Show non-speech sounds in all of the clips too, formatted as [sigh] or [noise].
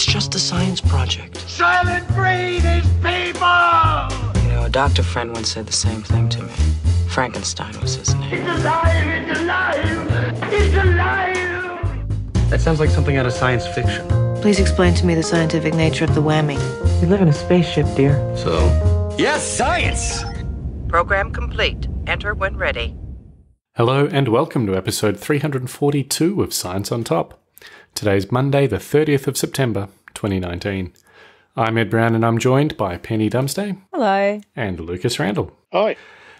It's just a science project. Silent breed is people! You know, a doctor friend once said the same thing to me. Frankenstein was his name. It's alive! It's alive! It's alive! That sounds like something out of science fiction. Please explain to me the scientific nature of the whammy. We live in a spaceship, dear. So, Yes, science! Program complete. Enter when ready. Hello and welcome to episode 342 of Science on Top. Today's Monday, the 30th of September, 2019. I'm Ed Brown and I'm joined by Penny Dumsday Hello. and Lucas Randall. Hi.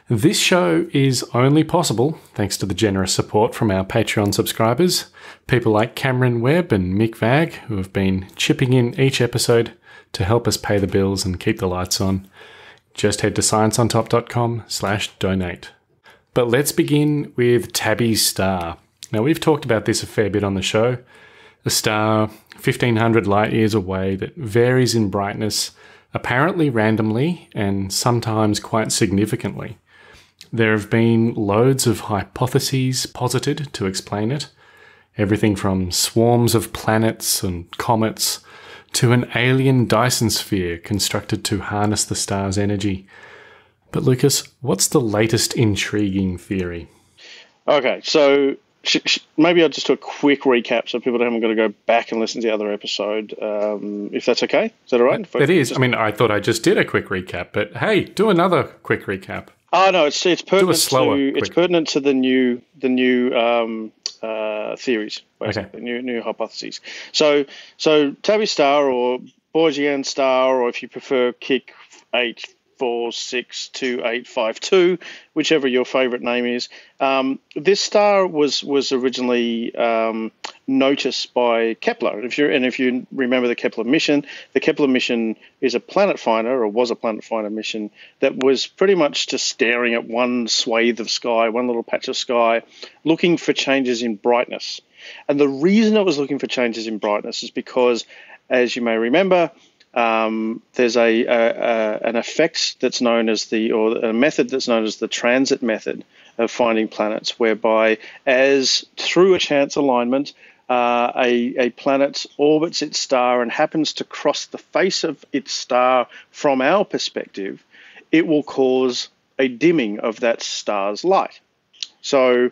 This show is only possible thanks to the generous support from our Patreon subscribers, people like Cameron Webb and Mick Vag, who have been chipping in each episode to help us pay the bills and keep the lights on. Just head to scienceontop.com slash donate. But let's begin with Tabby's star. Now, we've talked about this a fair bit on the show. A star 1500 light years away that varies in brightness, apparently randomly and sometimes quite significantly. There have been loads of hypotheses posited to explain it. Everything from swarms of planets and comets to an alien Dyson sphere constructed to harness the star's energy. But, Lucas, what's the latest intriguing theory? Okay, so maybe I'll just do a quick recap so people haven't got to go back and listen to the other episode, um, if that's okay. Is that all right? It is. I mean, I thought I just did a quick recap, but hey, do another quick recap. Oh no, it's it's pertinent slower, to it's pertinent to the new the new um, uh, theories, basically, Okay. new new hypotheses. So so Tabby star or Boyajian star, or if you prefer, Kick eight four six two eight five two, whichever your favorite name is. Um, this star was was originally um, noticed by Kepler. If you and if you remember the Kepler mission, the Kepler mission is a planet finder or was a planet finder mission that was pretty much just staring at one swathe of sky, one little patch of sky, looking for changes in brightness. And the reason it was looking for changes in brightness is because, as you may remember, um, there's a, a, a an effect that's known as the or a method that's known as the transit method of finding planets, whereby as through a chance alignment, uh, a a planet orbits its star and happens to cross the face of its star from our perspective, it will cause a dimming of that star's light. So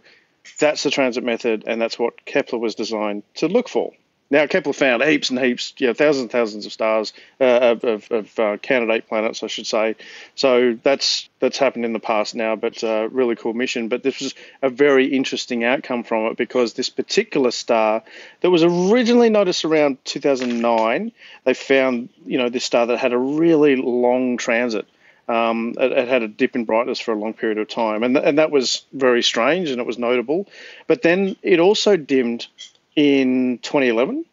that's the transit method, and that's what Kepler was designed to look for. Now, Kepler found heaps and heaps, know, thousands and thousands of stars uh, of, of, of uh, candidate planets, I should say. So that's that's happened in the past now, but uh, really cool mission. But this was a very interesting outcome from it because this particular star that was originally noticed around 2009, they found, you know, this star that had a really long transit um, it, it had a dip in brightness for a long period of time, and th- and that was very strange and it was notable. But then it also dimmed in 2011.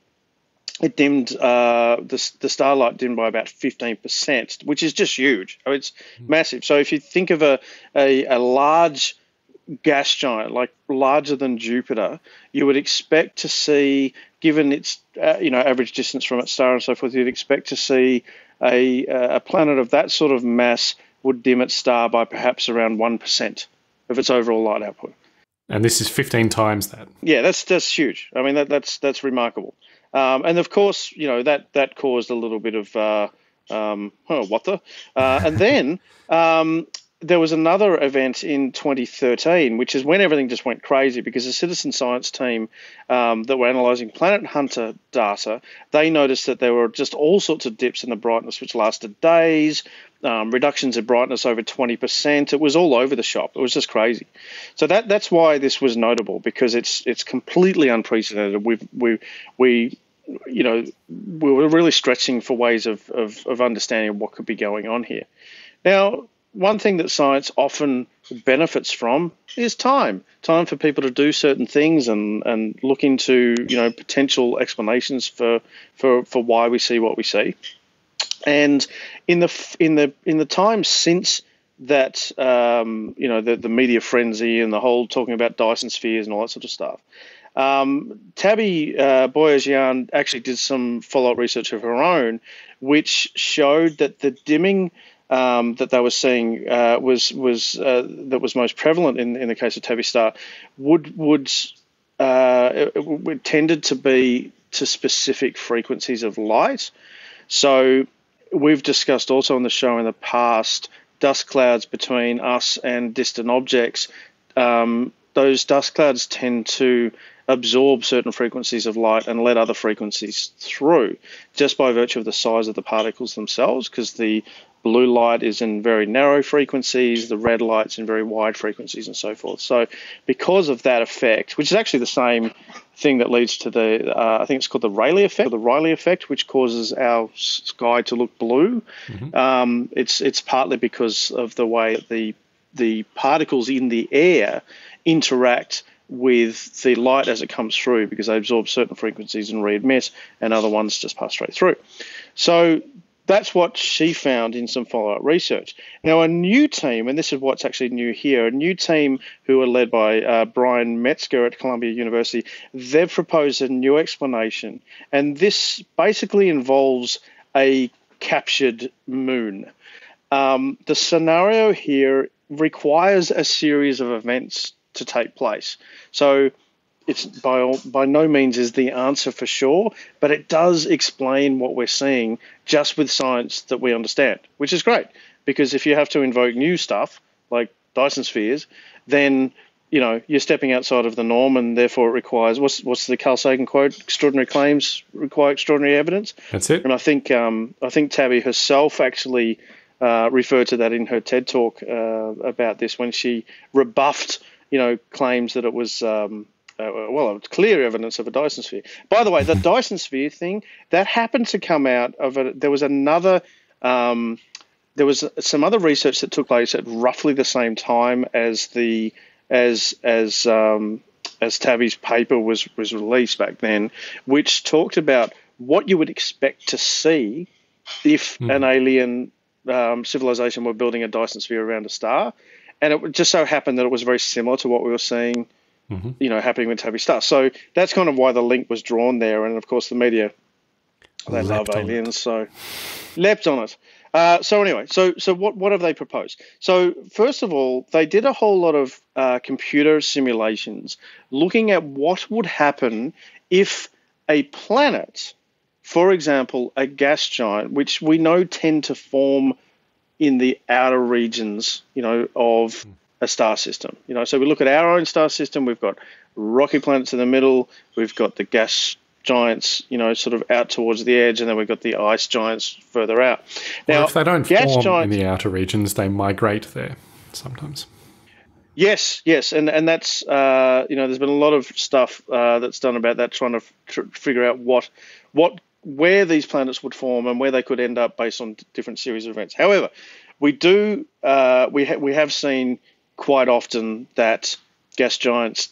It dimmed uh, the the starlight dimmed by about 15%, which is just huge. I mean, it's massive. So if you think of a, a a large gas giant, like larger than Jupiter, you would expect to see, given its uh, you know average distance from its star and so forth, you'd expect to see a a planet of that sort of mass would dim its star by perhaps around one percent of its overall light output. And this is 15 times that. Yeah, that's that's huge. I mean, that, that's that's remarkable. Um, and of course, you know that that caused a little bit of uh, um, oh, what the? Uh, and then um, there was another event in 2013, which is when everything just went crazy because the citizen science team um, that were analysing Planet Hunter data, they noticed that there were just all sorts of dips in the brightness, which lasted days. Um, reductions in brightness over 20%. It was all over the shop. It was just crazy. So that that's why this was notable because it's it's completely unprecedented. We we we you know we were really stretching for ways of, of, of understanding what could be going on here. Now, one thing that science often benefits from is time time for people to do certain things and, and look into you know potential explanations for, for, for why we see what we see and in the in the in the time since that um, you know the, the media frenzy and the whole talking about Dyson spheres and all that sort of stuff. Um, Tabby uh, Boyajian actually did some follow-up research of her own, which showed that the dimming um, that they were seeing uh, was was uh, that was most prevalent in, in the case of Tabby Star would would uh, it, it tended to be to specific frequencies of light. So we've discussed also on the show in the past dust clouds between us and distant objects. Um, those dust clouds tend to absorb certain frequencies of light and let other frequencies through just by virtue of the size of the particles themselves because the blue light is in very narrow frequencies, the red light's in very wide frequencies, and so forth. So, because of that effect, which is actually the same thing that leads to the, uh, I think it's called the Rayleigh effect, the Rayleigh effect, which causes our sky to look blue. Mm-hmm. Um, it's it's partly because of the way the the particles in the air interact with the light as it comes through because they absorb certain frequencies and re-emit, and other ones just pass straight through. So that's what she found in some follow up research. Now, a new team, and this is what's actually new here, a new team who are led by uh, Brian Metzger at Columbia University, they've proposed a new explanation. And this basically involves a captured moon. Um, the scenario here requires a series of events to take place. So, it's by all, by no means is the answer for sure, but it does explain what we're seeing just with science that we understand, which is great. Because if you have to invoke new stuff like Dyson spheres, then you know you're stepping outside of the norm, and therefore it requires what's what's the Carl Sagan quote? Extraordinary claims require extraordinary evidence. That's it. And I think um, I think Tabby herself actually uh, referred to that in her TED talk uh, about this when she rebuffed you know claims that it was um, uh, well, clear evidence of a Dyson sphere. By the way, the Dyson sphere thing that happened to come out of a, there was another. Um, there was some other research that took place at roughly the same time as the as as um, as Tabby's paper was was released back then, which talked about what you would expect to see if mm. an alien um, civilization were building a Dyson sphere around a star, and it just so happened that it was very similar to what we were seeing mm-hmm. you know, happening with Tabby Star. So that's kind of why the link was drawn there. And of course, the media, they leapt love aliens, so leapt on it. Uh, so anyway, so so what what have they proposed? So first of all, they did a whole lot of uh, computer simulations looking at what would happen if a planet, for example, a gas giant, which we know tend to form in the outer regions, you know, of mm a star system. You know, so we look at our own star system. We've got rocky planets in the middle. We've got the gas giants, you know, sort of out towards the edge, and then we've got the ice giants further out. Now, well, if they don't form giants, in the outer regions, they migrate there sometimes. Yes, yes, and and that's uh, you know, there's been a lot of stuff uh, that's done about that, trying to tr- figure out what what where these planets would form and where they could end up based on different series of events. However, we do uh, we ha- we have seen quite often that gas giants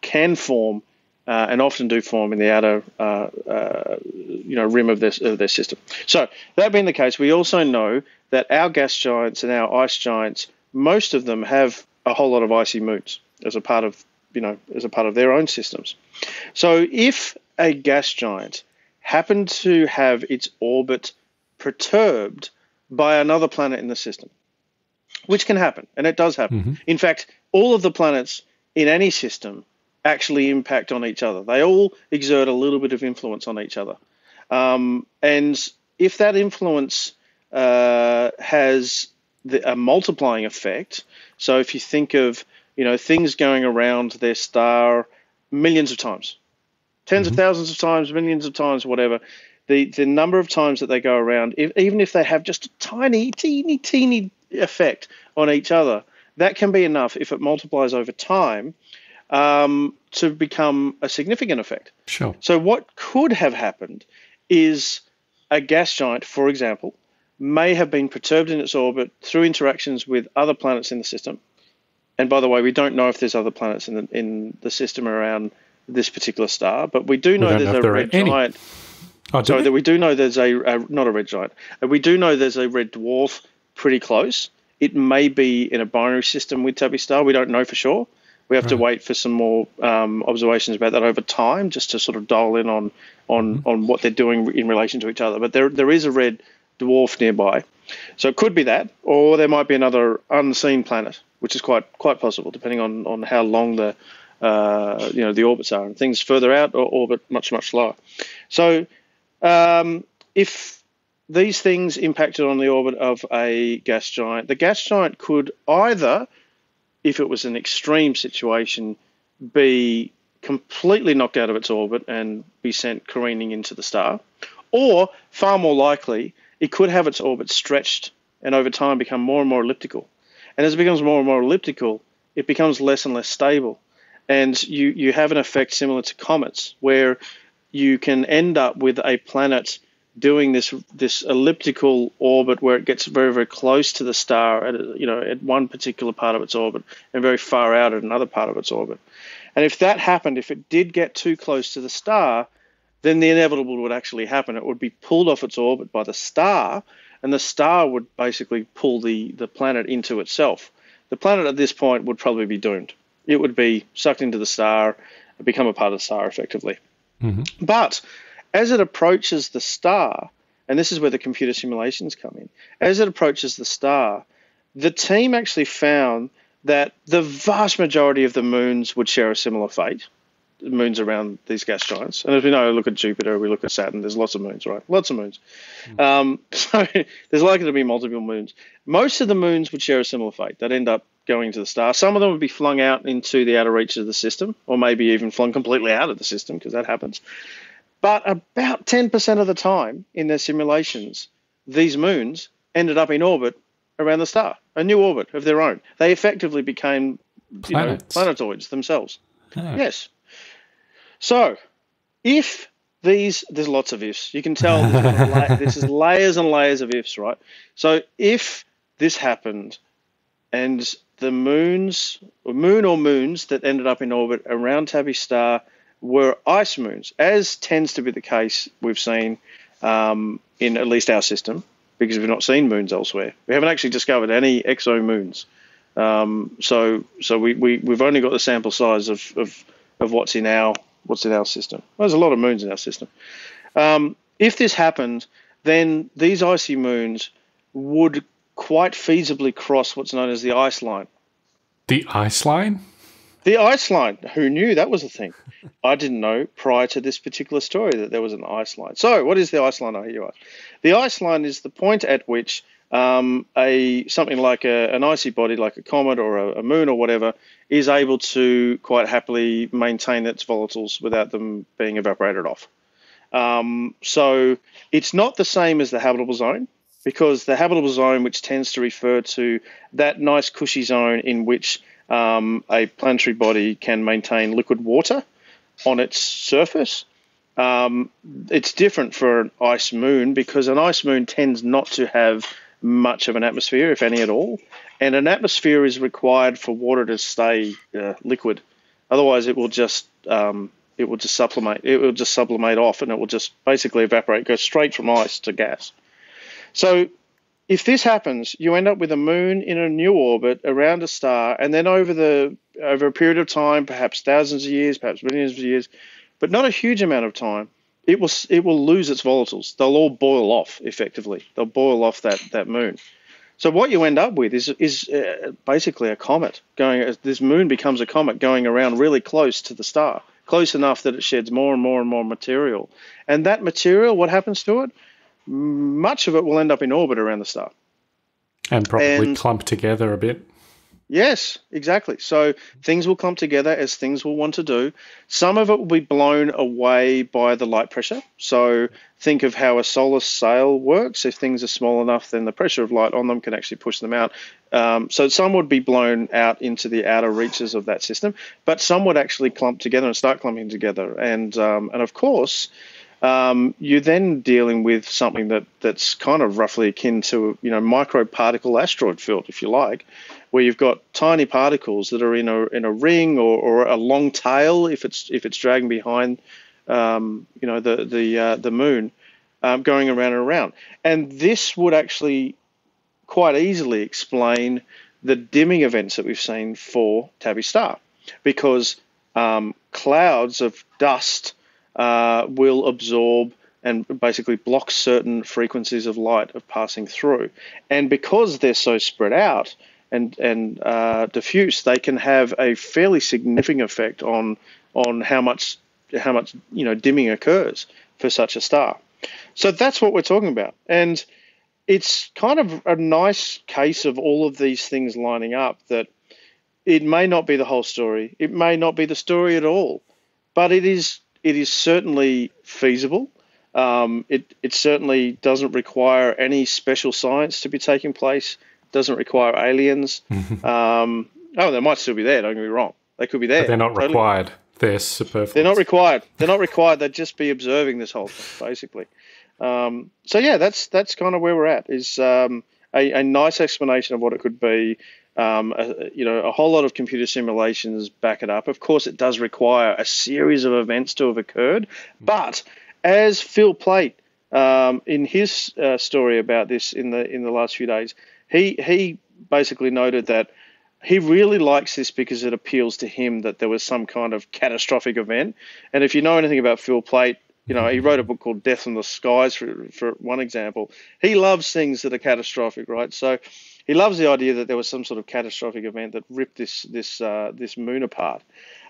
can form uh, and often do form in the outer uh, uh, you know rim of their, of their system. So that being the case, we also know that our gas giants and our ice giants, most of them have a whole lot of icy moons as a part of you know as a part of their own systems. So if a gas giant happened to have its orbit perturbed by another planet in the system, which can happen, and it does happen. Mm-hmm. In fact, all of the planets in any system actually impact on each other. They all exert a little bit of influence on each other. Um, and if that influence uh, has the, a multiplying effect, so if you think of you know things going around their star millions of times, 10s mm-hmm. of thousands of times, millions of times, whatever, the the number of times that they go around, if, even if they have just a tiny, teeny, teeny effect on each other, that can be enough if it multiplies over time um, to become a significant effect. Sure. So, what could have happened is a gas giant, for example, may have been perturbed in its orbit through interactions with other planets in the system. And by the way, we don't know if there's other planets in the, in the system around this particular star, but we do know there's know a red giant. Oh, sorry, that we do know there's a, a, not a red giant. We do know there's a red dwarf pretty close. It may be in a binary system with Tabby Star. We don't know for sure. We have right. to wait for some more um, observations about that over time, just to sort of dial in on on mm-hmm. on what they're doing in relation to each other. But there there is a red dwarf nearby, so it could be that, or there might be another unseen planet, which is quite quite possible, depending on on how long the uh, you know the orbits are, and things further out or orbit much much lower. So um, if these things impacted on the orbit of a gas giant, the gas giant could either, if it was an extreme situation, be completely knocked out of its orbit and be sent careening into the star, or far more likely, it could have its orbit stretched and over time become more and more elliptical. And as it becomes more and more elliptical, it becomes less and less stable. And you, you have an effect similar to comets, where you can end up with a planet doing this this elliptical orbit where it gets very very close to the star at you know at one particular part of its orbit and very far out at another part of its orbit. And if that happened, if it did get too close to the star, then the inevitable would actually happen. It would be pulled off its orbit by the star, and the star would basically pull the, the planet into itself. The planet at this point would probably be doomed. It would be sucked into the star, become a part of the star effectively. Mm-hmm. But as it approaches the star, and this is where the computer simulations come in, as it approaches the star, the team actually found that the vast majority of the moons would share a similar fate. Moons around these gas giants, and as we know, look at Jupiter, we look at Saturn. There's lots of moons, right? Lots of moons. Mm. Um, [laughs] so there's likely to be multiple moons. Most of the moons would share a similar fate. They'd end up going to the star. Some of them would be flung out into the outer reaches of the system, or maybe even flung completely out of the system, because that happens. But about 10% of the time in their simulations, these moons ended up in orbit around the star, a new orbit of their own. They effectively became you know, planetoids themselves. Oh. Yes. So, if these, there's lots of ifs. You can tell this is [laughs] layers and layers of ifs, right? So, if this happened and the moons, or moon or moons that ended up in orbit around Tabby Star were ice moons, as tends to be the case we've seen um, in at least our system, because we've not seen moons elsewhere. We haven't actually discovered any exo moons. Um, so so we, we, we've only got the sample size of, of, of what's in our what's in our system. Well, there's a lot of moons in our system. Um, if this happened, then these icy moons would quite feasibly cross what's known as the ice line. The ice line? The ice line. Who knew that was a thing? I didn't know prior to this particular story that there was an ice line. So, what is the ice line? I hear you ask. The ice line is the point at which um, a something like a, an icy body, like a comet or a, a, moon or whatever, is able to quite happily maintain its volatiles without them being evaporated off. Um, so, it's not the same as the habitable zone because the habitable zone, which tends to refer to that nice cushy zone in which um, a planetary body can maintain liquid water on its surface. Um, it's different for an ice moon because an ice moon tends not to have much of an atmosphere, if any at all, and an atmosphere is required for water to stay uh, liquid. Otherwise, it will just um, it will just sublimate. It will just sublimate off, and it will just basically evaporate, go straight from ice to gas. So if this happens, you end up with a moon in a new orbit around a star, and then over the over a period of time, perhaps thousands of years, perhaps millions of years, but not a huge amount of time, it will it will lose its volatiles. They'll all boil off effectively. They'll boil off that that moon. So what you end up with is is uh, basically a comet going. This moon becomes a comet going around really close to the star, close enough that it sheds more and more and more material. And that material, what happens to it? Much of it will end up in orbit around the star. And probably and, clump together a bit. Yes, exactly. So things will clump together as things will want to do. Some of it will be blown away by the light pressure. So think of how a solar sail works. If things are small enough, then the pressure of light on them can actually push them out. Um, so some would be blown out into the outer reaches of that system, but some would actually clump together and start clumping together. And um, and of course, um, you're then dealing with something that that's kind of roughly akin to you know microparticle asteroid field, if you like, where you've got tiny particles that are in a in a ring or, or a long tail if it's if it's dragging behind um, you know the the uh, the moon um, going around and around, and this would actually quite easily explain the dimming events that we've seen for Tabby Star, because um, clouds of dust uh, will absorb and basically block certain frequencies of light of passing through. And because they're so spread out, and and uh, diffuse, they can have a fairly significant effect on on how much how much you know dimming occurs for such a star. So that's what we're talking about, and it's kind of a nice case of all of these things lining up. That it may not be the whole story, it may not be the story at all, but it is it is certainly feasible. Um, it it certainly doesn't require any special science to be taking place. Doesn't require aliens. [laughs] um, oh, they might still be there. Don't get me wrong. They could be there. But they're not Totally. required. They're superfluous. They're not required. They're not required. They'd just be observing this whole thing, basically. Um, so yeah, that's that's kind of where we're at. Is um, a, a nice explanation of what it could be. Um, a, you know, a whole lot of computer simulations back it up. Of course, it does require a series of events to have occurred. But as Phil Plait um, in his uh, story about this in the in the last few days, he he basically noted that he really likes this because it appeals to him that there was some kind of catastrophic event. And if you know anything about Phil Plait, you know he wrote a book called Death in the Skies for for one example. He loves things that are catastrophic, right? So he loves the idea that there was some sort of catastrophic event that ripped this this uh, this moon apart.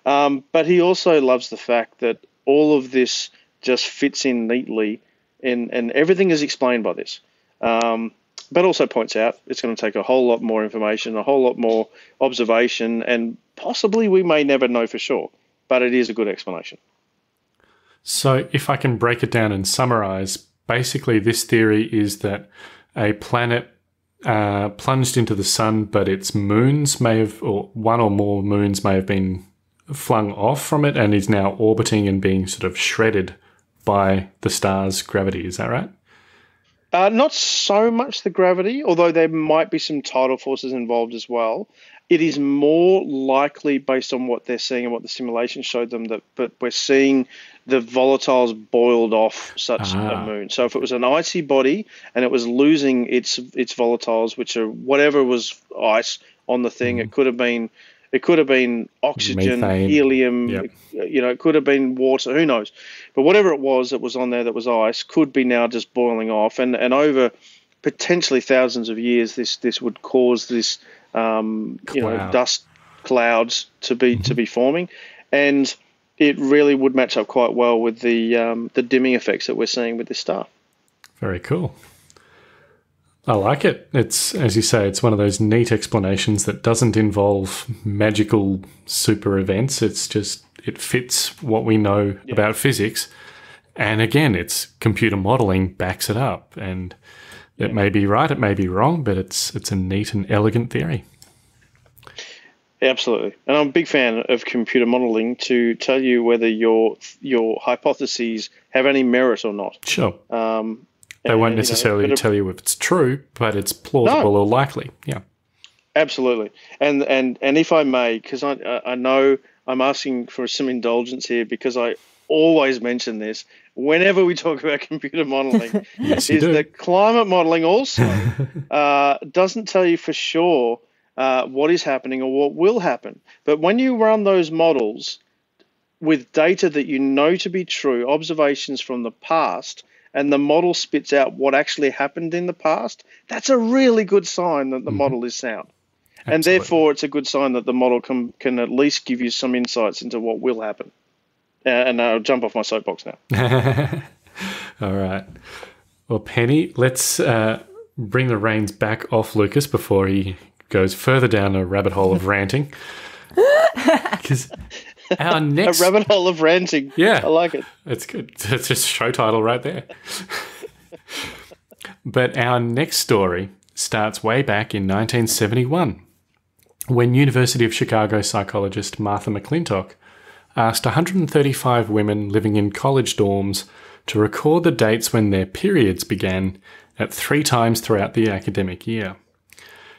Um, but he also loves the fact that all of this just fits in neatly, and and everything is explained by this. Um, but also points out it's going to take a whole lot more information, a whole lot more observation, and possibly we may never know for sure. But it is a good explanation. So, if I can break it down and summarize, basically, this theory is that a planet uh, plunged into the sun, but its moons may have, or one or more moons may have been flung off from it and is now orbiting and being sort of shredded by the star's gravity. Is that right? Uh, not so much the gravity, although there might be some tidal forces involved as well. It is more likely based on what they're seeing and what the simulation showed them that, but we're seeing the volatiles boiled off such Ah. a moon. So if it was an icy body and it was losing its its volatiles, which are whatever was ice on the thing, it could have been it could have been oxygen, Methane. helium, Yep. you know, it could have been water, who knows. But whatever it was that was on there that was ice could be now just boiling off. And, and over potentially thousands of years, this, this would cause this, um, you know, dust clouds to be, to be forming. And it really would match up quite well with the, um, the dimming effects that we're seeing with this star. Very cool. I like it. It's, as you say, it's one of those neat explanations that doesn't involve magical super events. It's just, it fits what we know about physics. And again, it's computer modeling backs it up. And it may be right, it may be wrong, but it's, it's a neat and elegant theory. Absolutely, and I'm a big fan of computer modeling to tell you whether your your hypotheses have any merit or not. Sure. Um, They and, won't you know, necessarily tell you if it's true, but it's plausible No. or likely. Yeah. Absolutely, and and and if I may, because I I know I'm asking for some indulgence here because I always mention this whenever we talk about [laughs] computer modeling. Yes, is that climate modeling also [laughs] uh, doesn't tell you for sure uh, what is happening or what will happen. But when you run those models with data that you know to be true, observations from the past, and the model spits out what actually happened in the past, that's a really good sign that the model is sound. And Mm-hmm. Therefore, it's a good sign that the model can, can at least give you some insights into what will happen. Uh, and I'll jump off my soapbox now. [laughs] All right. Well, Penny, let's uh, bring the reins back off Lucas before he goes further down a rabbit hole of [laughs] ranting. Because our [laughs] A next. rabbit hole of ranting. Yeah. I like it. It's good. [laughs] It's just show title right there. but our next story starts way back in 1971 when University of Chicago psychologist Martha McClintock asked 135 women living in college dorms to record the dates when their periods began at three times throughout the academic year.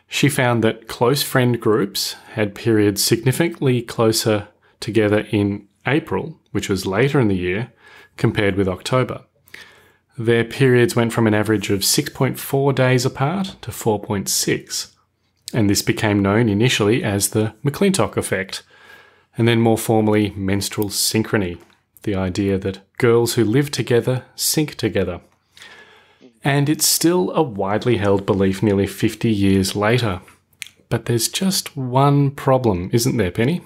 She found that close friend groups had periods significantly closer together in April, which was later in the year, compared with October. Their periods went from an average of 6.4 days apart to 4.6, and this became known initially as the McClintock effect, and then more formally menstrual synchrony, the idea that girls who live together sync together. And it's still a widely held belief nearly 50 years later. But there's just one problem, isn't there, Penny?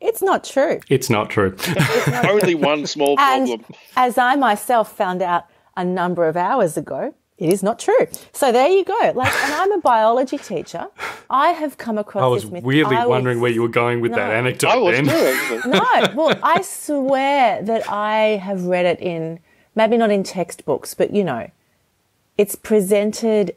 It's not true. It's not true. [laughs] Only one small And problem. as I myself found out a number of hours ago, it is not true. So there you go. Like, and I'm a biology teacher. I have come across I was this myth. weirdly I was- wondering where you were going with that anecdote I was then. too. [laughs] No, well, I swear that I have read it in maybe not in textbooks, but you know, it's presented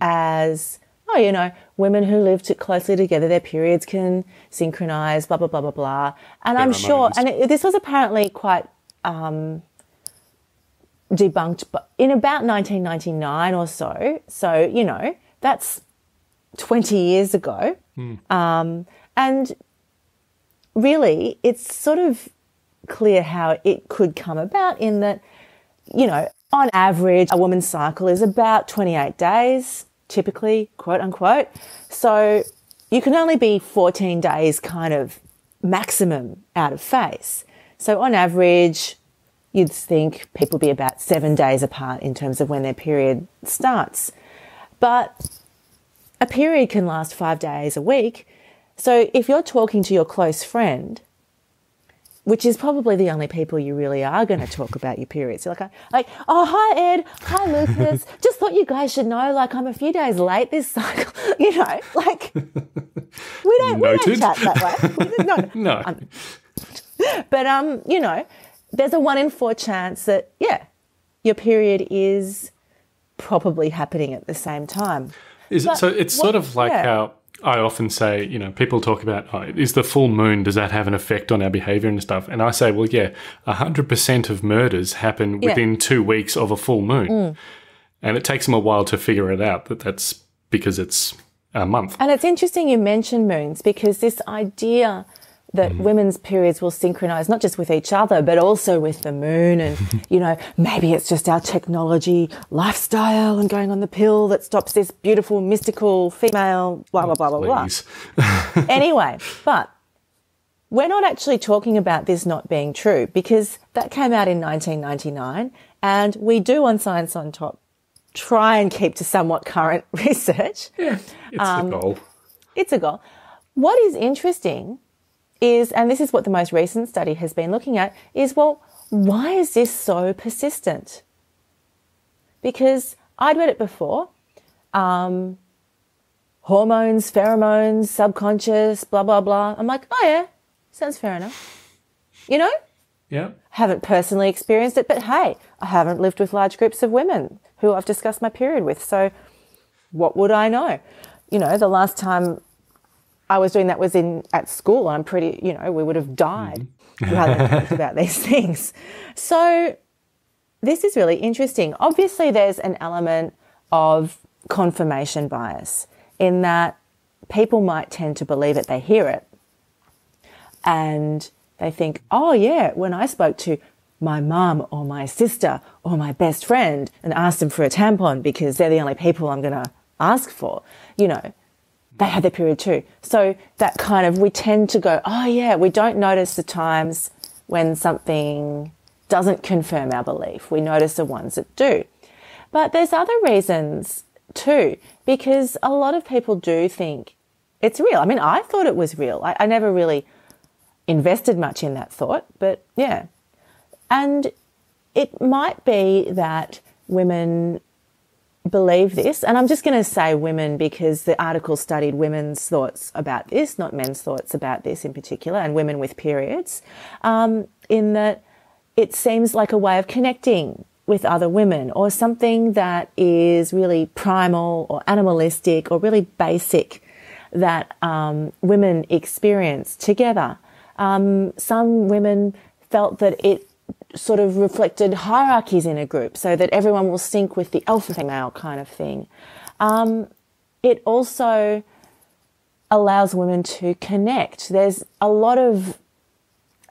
as oh, you know, women who live too closely together, their periods can synchronize, blah blah blah blah blah. And I'm sure, and it, this was apparently quite um, debunked, but in about 1999 or so. So you know, that's 20 years ago. Um, and really, it's sort of clear how it could come about in that, you know, on average, a woman's cycle is about 28 days, typically, quote unquote. So you can only be 14 days kind of maximum out of phase. So on average, you'd think people be about seven days apart in terms of when their period starts. But a period can last five days a week. So if you're talking to your close friend, which is probably the only people you really are going to talk about your periods. You're like, like, oh hi Ed, hi Lucas. [laughs] Just thought you guys should know, like I'm a few days late this cycle. [laughs] You know, like we don't we [laughs] don't chat that way. No, No. but um, you know, there's a one in four chance that yeah, your period is probably happening at the same time. Is it, so it's what- sort of like yeah. how I often say, you know, people talk about, oh, is the full moon, does that have an effect on our behavior and stuff? And I say, well, yeah, 100% of murders happen Yeah. Mm. within two weeks of a full moon. And it takes them a while to figure it out that that's because it's a month. And it's interesting you mention moons because this idea that women's periods will synchronize not just with each other but also with the moon and [laughs] you know maybe it's just our technology lifestyle and going on the pill that stops this beautiful mystical female blah blah blah blah blah [laughs] anyway but we're not actually talking about this not being true because that came out in 1999 and we do on science on top try and keep to somewhat current [laughs] research It's Um, the goal. it's a goal. What is interesting is, and this is what the most recent study has been looking at, is well, why is this so persistent? Because I'd read it before. Um, hormones, pheromones, subconscious, blah, blah, blah. I'm like, oh yeah, sounds fair enough. You know? Yeah. Haven't personally experienced it, but hey, I haven't lived with large groups of women who I've discussed my period with. So what would I know? You know, the last time I was doing that was in at school. I'm pretty, you know, we would have died rather than talked mm. about these [laughs] things. So this is really interesting. Obviously, there's an element of confirmation bias in that people might tend to believe it, they hear it, and they think, oh, yeah, when I spoke to my mum or my sister or my best friend and asked them for a tampon because they're the only people I'm going to ask for, you know, they had their period too. So that kind of, we tend to go, oh, yeah, we don't notice the times when something doesn't confirm our belief. We notice the ones that do. But there's other reasons too, because a lot of people do think it's real. I mean, I thought it was real. I, I never really invested much in that thought, but yeah. And it might be that women believe this, and I'm just going to say women because the article studied women's thoughts about this, not men's thoughts about this in particular, and women with periods, um, in that it seems like a way of connecting with other women or something that is really primal or animalistic or really basic that um, women experience together. Um, some women felt that it sort of reflected hierarchies in a group so that everyone will sync with the alpha female kind of thing. Um, it also allows women to connect. There's a lot of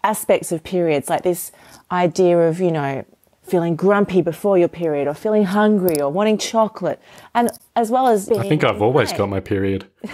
aspects of periods, like this idea of, you know, feeling grumpy before your period or feeling hungry or wanting chocolate. And as well as being. I think I've always got my period. [laughs]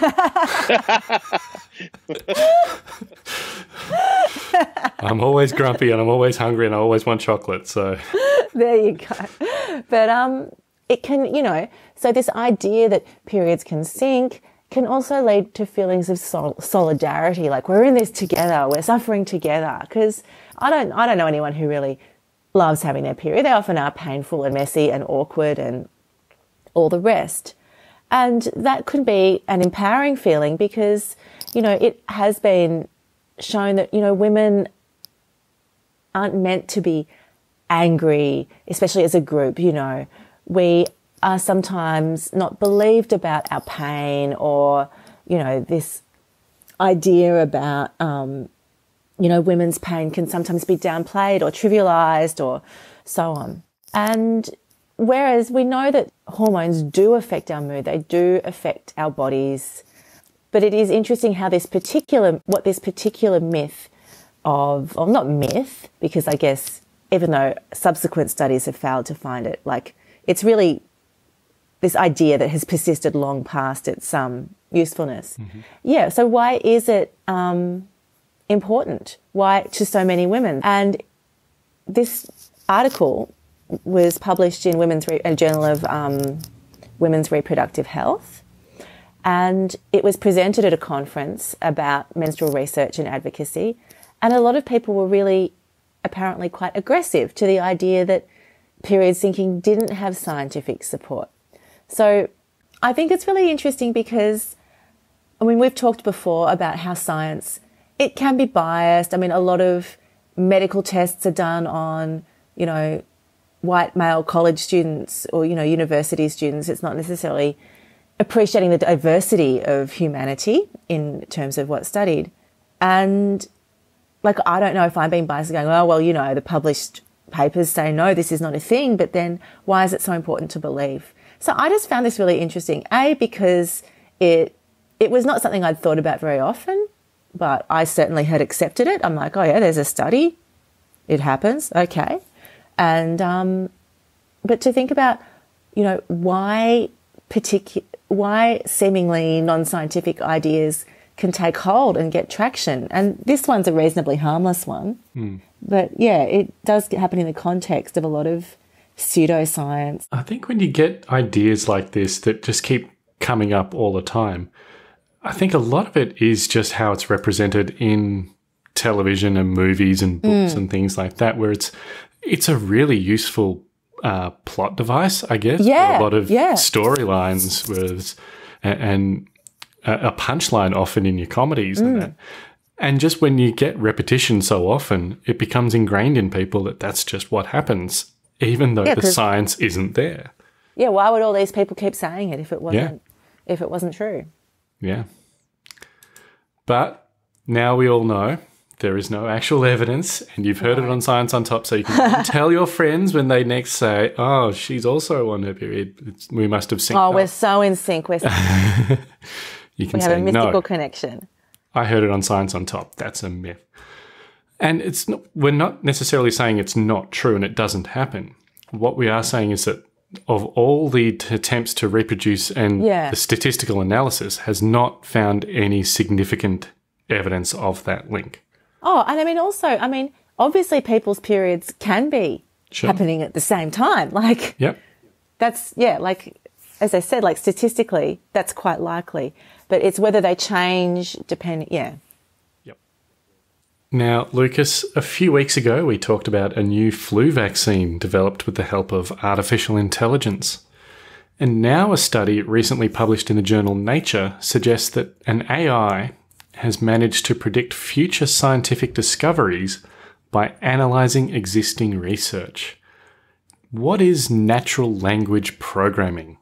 [laughs] I'm always grumpy and I'm always hungry and I always want chocolate. So [laughs] there you go. But um, it can, you know, so this idea that periods can sync can also lead to feelings of sol- solidarity, like we're in this together, we're suffering together. Because I don't, I don't know anyone who really loves having their period. They often are painful and messy and awkward and all the rest. And that could be an empowering feeling because, you know, it has been shown that, you know, women aren't meant to be angry, especially as a group, you know. We are sometimes not believed about our pain or, you know, this idea about, um, you know, women's pain can sometimes be downplayed or trivialized or so on. And whereas we know that hormones do affect our mood, they do affect our bodies. But it is interesting how this particular, what this particular myth of, or not myth, because I guess even though subsequent studies have failed to find it, like it's really this idea that has persisted long past its um, usefulness. Mm-hmm. Yeah. So why is it um, important? Why to so many women? And this article was published in Women's Re- a Journal of um, Women's Reproductive Health, and it was presented at a conference about menstrual research and advocacy. And a lot of people were really apparently quite aggressive to the idea that period syncing didn't have scientific support. So I think it's really interesting because, I mean, we've talked before about how science, it can be biased. I mean, a lot of medical tests are done on, you know, white male college students or, you know, university students. It's not necessarily appreciating the diversity of humanity in terms of what's studied. And like, I don't know if I'm being biased going, oh, well, you know, the published papers say, no, this is not a thing, but then why is it so important to believe? So I just found this really interesting. A, because it, it was not something I'd thought about very often, but I certainly had accepted it. I'm like, oh yeah, there's a study. It happens. Okay. And, um, but to think about, you know, why particular, why seemingly non-scientific ideas can take hold and get traction. And this one's a reasonably harmless one. Mm. But yeah, it does happen in the context of a lot of pseudoscience. I think when you get ideas like this that just keep coming up all the time, I think a lot of it is just how it's represented in television and movies and books mm. and things like that, where it's it's a really useful uh, plot device, I guess. Yeah, a lot of yeah. storylines with and a punchline often in your comedies mm. and that. And just when you get repetition so often, it becomes ingrained in people that that's just what happens even though yeah, the science isn't there. Yeah, why would all these people keep saying it if it wasn't yeah. if it wasn't true? Yeah. But now we all know there is no actual evidence, and you've heard right. it on Science on Top, so you can [laughs] tell your friends when they next say, "Oh, she's also on her period." It's, we must have synced. Oh, up. we're so in sync. We're [laughs] you can we have say, a mystical no, connection. I heard it on Science on Top. That's a myth. And it's not, we're not necessarily saying it's not true and it doesn't happen. What we are saying is that of all the attempts to reproduce and yeah. the statistical analysis has not found any significant evidence of that link. Oh, and I mean also, I mean, obviously people's periods can be sure. happening at the same time. [laughs] Like Yep. That's yeah, like as I said, like statistically, that's quite likely. But it's whether they change depending yeah. Yep. Now, Lucas, a few weeks ago we talked about a new flu vaccine developed with the help of artificial intelligence. And now a study recently published in the journal Nature suggests that an AI has managed to predict future scientific discoveries by analysing existing research. What is natural language programming?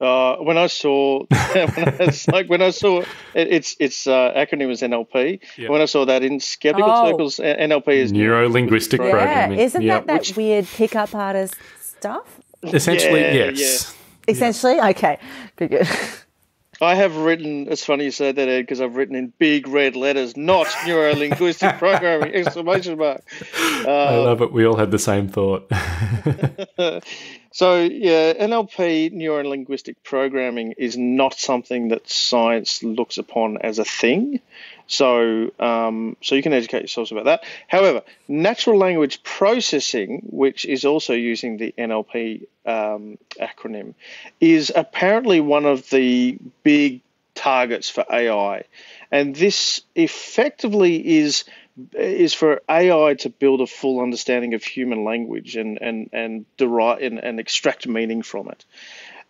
Uh, when I saw, [laughs] when I, like when I saw it, its its uh, acronym is NLP. Yep. When I saw that in skeptical oh. circles, NLP is neuro linguistic yeah. programming. Isn't yep. that that Which, weird pickup artist stuff? Essentially, yeah, yes. Yeah. Essentially, okay, good, good. [laughs] I have written. It's funny you say that, Ed, because I've written in big red letters, not neuro linguistic [laughs] programming! Exclamation mark. Uh, I love it. We all had the same thought. [laughs] So, yeah, NLP, neuro linguistic programming, is not something that science looks upon as a thing. So, um, so you can educate yourselves about that. However, natural language processing, which is also using the NLP um, acronym, is apparently one of the big targets for AI, and this effectively is is for AI to build a full understanding of human language and and and derive and, and extract meaning from it.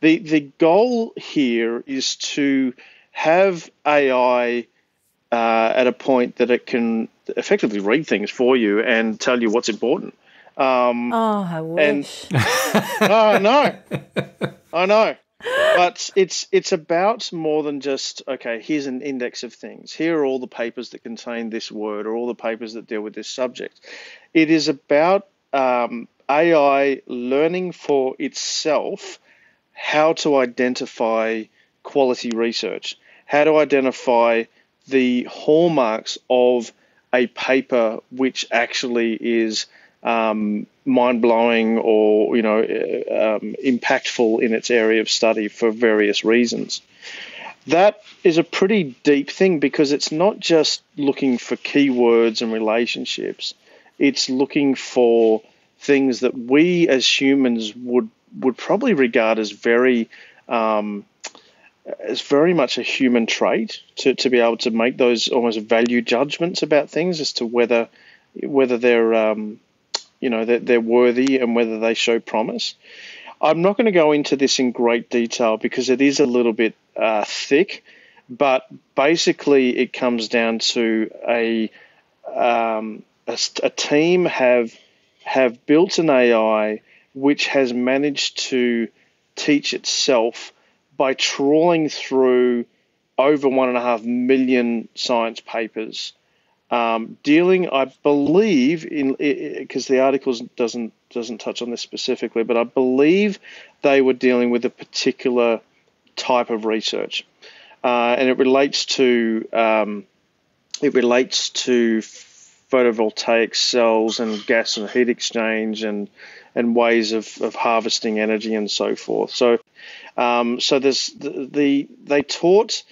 The the goal here is to have AI uh, at a point that it can effectively read things for you and tell you what's important. Um, Oh, I wish. [laughs] oh, I know, I know, but it's it's about more than just okay. Here's an index of things. Here are all the papers that contain this word, or all the papers that deal with this subject. It is about um, AI learning for itself how to identify quality research, how to identify the hallmarks of a paper which actually is um, mind blowing or you know um, impactful in its area of study for various reasons. That is a pretty deep thing because it's not just looking for keywords and relationships. It's looking for things that we as humans would would probably regard as very um, as very much a human trait to, to be able to make those almost value judgments about things as to whether whether they're um, you know they're, they're worthy and whether they show promise. I'm not going to go into this in great detail because it is a little bit uh, thick, but basically it comes down to a, um, a a team have have built an AI which has managed to teach itself by trawling through over one and a half million science papers, um, dealing, I believe, in because the article doesn't doesn't touch on this specifically, but I believe they were dealing with a particular type of research, uh, and it relates to um, it relates to photovoltaic cells and gas and heat exchange and and ways of, of harvesting energy and so forth. So, um, so there's the, the they taught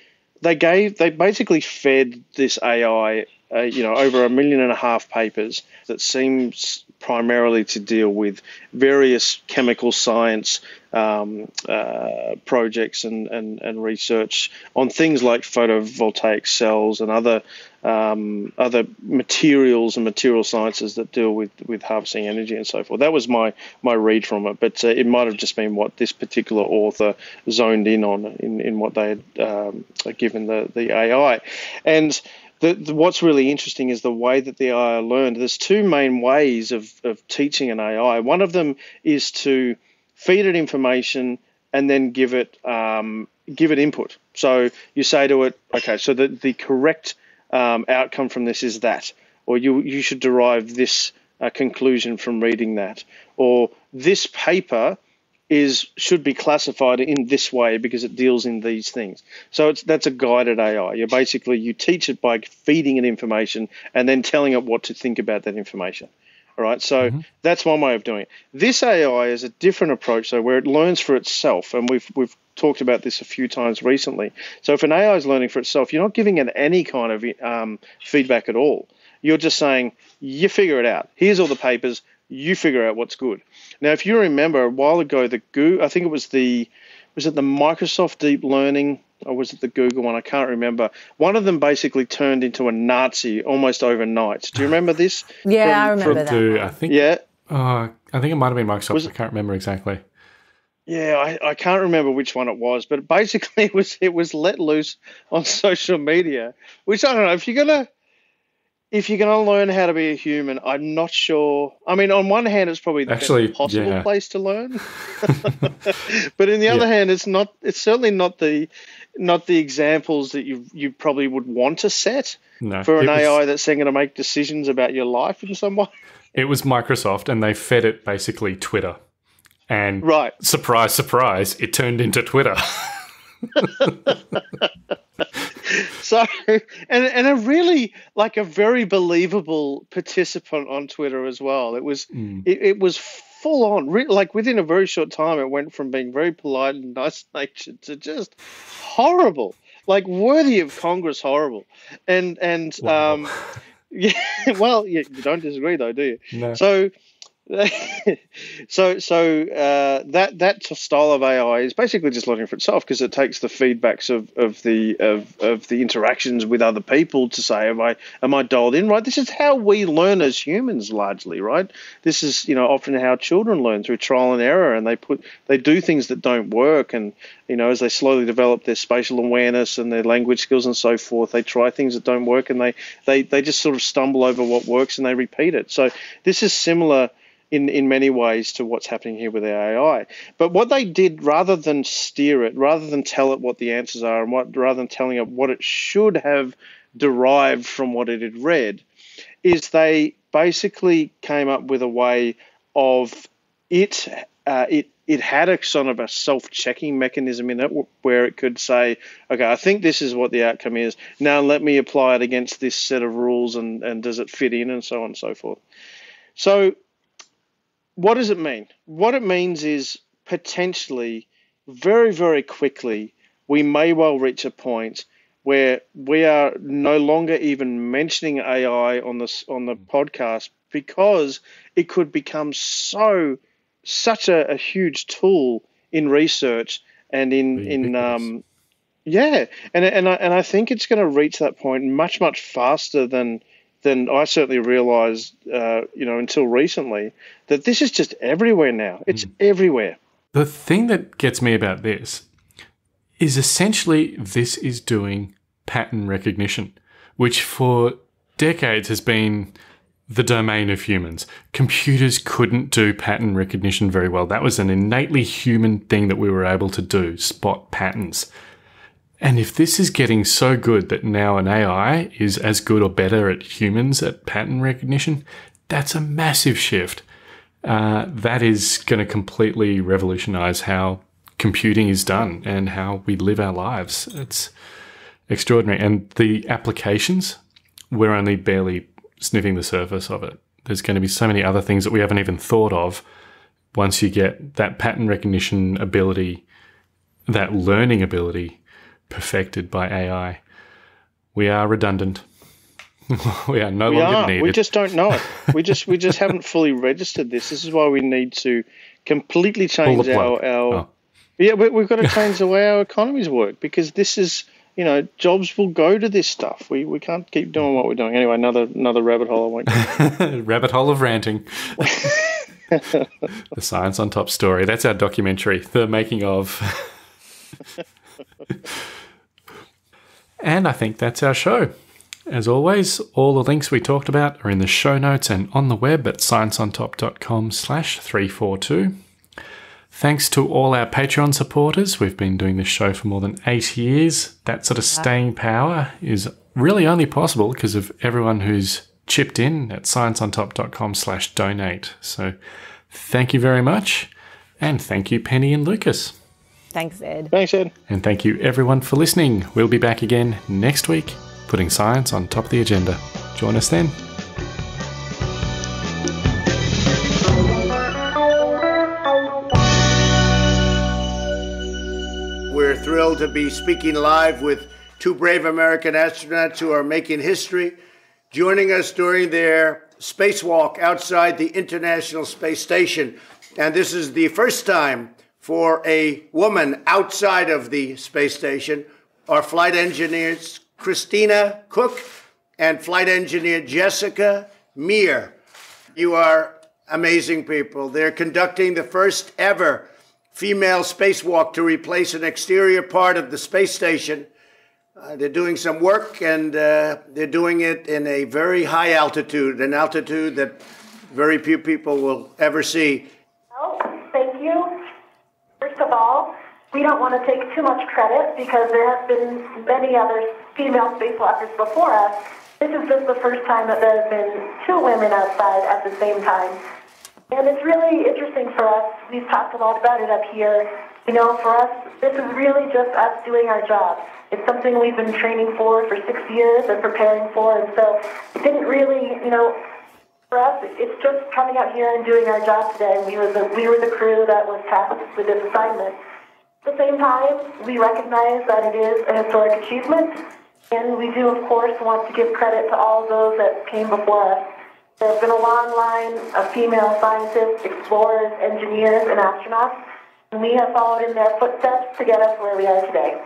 they gave they basically fed this AI uh, you know over a million and a half papers that seems primarily to deal with various chemical science um, uh, projects and, and, and research on things like photovoltaic cells and other um, other materials and material sciences that deal with, with harvesting energy and so forth. That was my my read from it, but uh, it might have just been what this particular author zoned in on in, in what they had um, given the, the AI. And the, the, what's really interesting is the way that the AI learned. There's two main ways of, of teaching an AI. One of them is to feed it information and then give it um, give it input. So you say to it, okay, so the, the correct um, outcome from this is that, or you you should derive this uh, conclusion from reading that, or this paper is should be classified in this way because it deals in these things. So it's that's a guided AI. You basically you teach it by feeding it information and then telling it what to think about that information. All right, so mm-hmm. that's one way of doing it. This AI is a different approach, though, where it learns for itself, and we've we've talked about this a few times recently. So if an AI is learning for itself, you're not giving it any kind of um, feedback at all. You're just saying you figure it out. Here's all the papers. You figure out what's good. Now, if you remember a while ago, the Goo, I think it was the was it the Microsoft Deep Learning or was it the Google one? I can't remember. One of them basically turned into a Nazi almost overnight. Do you remember this? [laughs] yeah, from, I remember that. The, I think. Yeah. Uh, I think it might have been Microsoft. Was, I can't remember exactly. Yeah, I, I can't remember which one it was, but basically [laughs] it was it was let loose on [laughs] social media. Which I don't know if you're gonna if you're going to learn how to be a human, I'm not sure. I mean, on one hand, it's probably the Actually, best possible yeah. place to learn, [laughs] but in the yeah. other hand, it's not. It's certainly not the not the examples that you you probably would want to set no, for an AI that's then going to make decisions about your life in some way. It was Microsoft, and they fed it basically Twitter, and right, surprise, surprise, it turned into Twitter. [laughs] [laughs] so and and a really like a very believable participant on Twitter as well. It was mm. it, it, was full on like within a very short time it went from being very polite and nice [laughs] natured to just horrible like worthy of congress horrible and and wow. um [laughs] yeah well you, you don't disagree though do you no. so [laughs] so so uh, that that style of AI is basically just learning for itself because it takes the feedbacks of, of the of, of the interactions with other people to say am I am I dialed in right? This is how we learn as humans largely, right? This is you know often how children learn through trial and error, and they put they do things that don't work, and you know as they slowly develop their spatial awareness and their language skills and so forth, they try things that don't work, and they they they just sort of stumble over what works and they repeat it. So this is similar in, in many ways to what's happening here with AI. But what they did, rather than steer it, rather than tell it what the answers are, and what rather than telling it what it should have derived from what it had read, is they basically came up with a way of it uh, it it had a sort of a self-checking mechanism in it where it could say, okay, I think this is what the outcome is. Now let me apply it against this set of rules and, and does it fit in and so on and so forth. So what does it mean? What it means is potentially very, very quickly, we may well reach a point where we are no longer even mentioning AI on this on the podcast because it could become so such a, a huge tool in research and in in um, yeah, and and I, and I think it's going to reach that point much much faster than than I certainly realised, uh, you know, until recently, that this is just everywhere now. It's mm. everywhere. The thing that gets me about this is essentially this is doing pattern recognition, which for decades has been the domain of humans. Computers couldn't do pattern recognition very well. That was an innately human thing that we were able to do, spot patterns. And if this is getting so good that now an AI is as good or better at humans at pattern recognition, that's a massive shift. Uh, that is going to completely revolutionize how computing is done and how we live our lives. It's extraordinary. And the applications, we're only barely sniffing the surface of it. There's going to be so many other things that we haven't even thought of once you get that pattern recognition ability, that learning ability perfected by AI. We are redundant. [laughs] we are no we longer are. needed. We just don't know it. [laughs] We just we just haven't fully registered this. This is why we need to completely change our our. Oh. Yeah, we, we've got to [laughs] change the way our economies work because this is you know jobs will go to this stuff. We we can't keep doing what we're doing anyway. Another another rabbit hole. I won't. rabbit hole of ranting. the science on top story. That's our documentary. The making of. And I think that's our show. As always, all the links we talked about are in the show notes and on the web at scienceontop.com slash 342. Thanks to all our Patreon supporters. We've been doing this show for more than eight years. That sort of staying power is really only possible because of everyone who's chipped in at scienceontop.com slash donate. So thank you very much. And thank you, Penny and Lucas. Thanks, Ed. Thanks, Ed. And thank you, everyone, for listening. We'll be back again next week, putting science on top of the agenda. Join us then. We're thrilled to be speaking live with two brave American astronauts who are making history, joining us during their spacewalk outside the International Space Station. And this is the first time for a woman outside of the space station are flight engineers Christina Koch and flight engineer Jessica Meir. You are amazing people. They're conducting the first ever female spacewalk to replace an exterior part of the space station. Uh, they're doing some work and uh, they're doing it in a very high altitude, an altitude that very few people will ever see. First of all, we don't want to take too much credit because there have been many other female spacewalkers before us. This is just the first time that there have been two women outside at the same time. And it's really interesting for us. We've talked a lot about it up here. You know, for us, this is really just us doing our job. It's something we've been training for for six years and preparing for, and so it didn't really, you know, for us, it's just coming out here and doing our job today. We were the we were the crew that was tasked with this assignment. At the same time, we recognize that it is a historic achievement, and we do, of course, want to give credit to all those that came before us. There's been a long line of female scientists, explorers, engineers, and astronauts, and we have followed in their footsteps to get us where we are today.